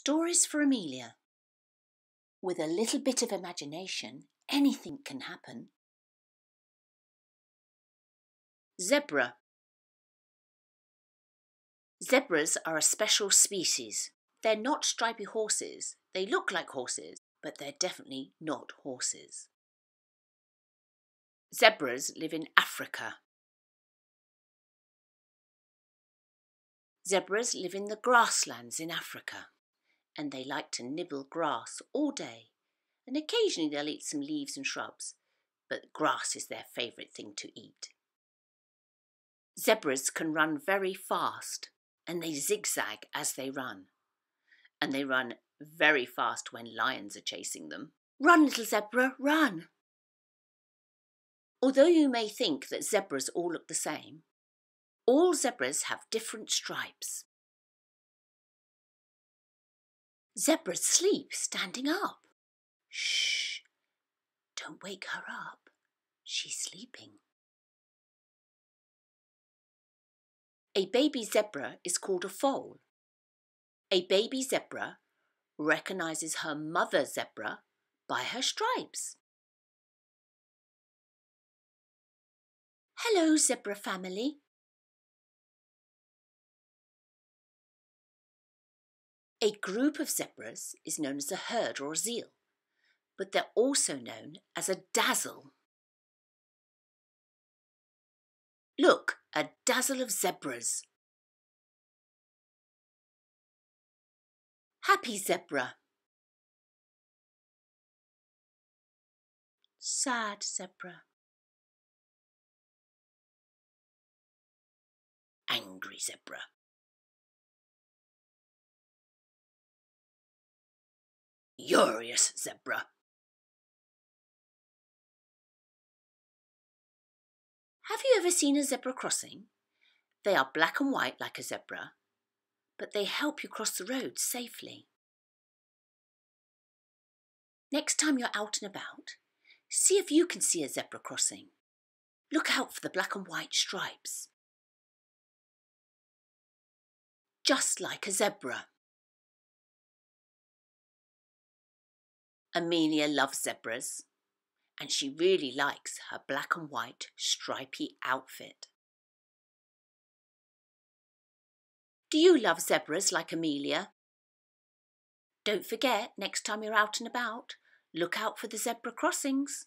Stories for Amelia. With a little bit of imagination, anything can happen. Zebra. Zebras are a special species. They're not stripy horses. They look like horses, but they're definitely not horses. Zebras live in Africa. Zebras live in the grasslands in Africa and they like to nibble grass all day, and occasionally they'll eat some leaves and shrubs, but grass is their favourite thing to eat. Zebras can run very fast, and they zigzag as they run. And they run very fast when lions are chasing them. Run, little zebra, run! Although you may think that zebras all look the same, all zebras have different stripes. Zebras sleep standing up. Shh, don't wake her up. She's sleeping. A baby zebra is called a foal. A baby zebra recognizes her mother zebra by her stripes. Hello, zebra family. A group of zebras is known as a herd or a zeal, but they're also known as a dazzle. Look, a dazzle of zebras. Happy zebra. Sad zebra. Angry zebra. Furious zebra. Have you ever seen a zebra crossing? They are black and white like a zebra, but they help you cross the road safely. Next time you're out and about, see if you can see a zebra crossing. Look out for the black and white stripes. Just like a zebra. Amelia loves zebras, and she really likes her black and white stripy outfit. Do you love zebras like Amelia? Don't forget, next time you're out and about, look out for the zebra crossings.